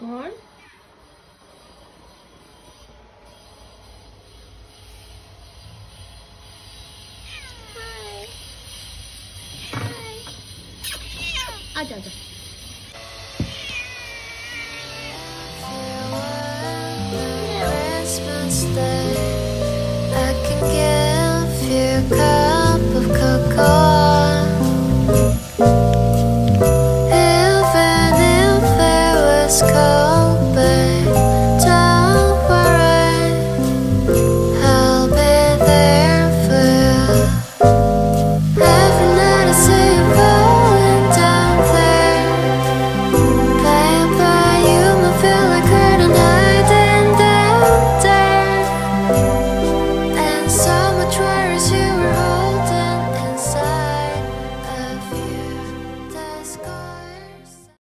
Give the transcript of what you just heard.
corn আচ্ছা আচ্ছা But stay sky